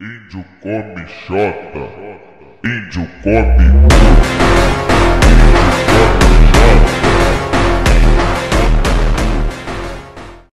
Índio come xota. Índio come.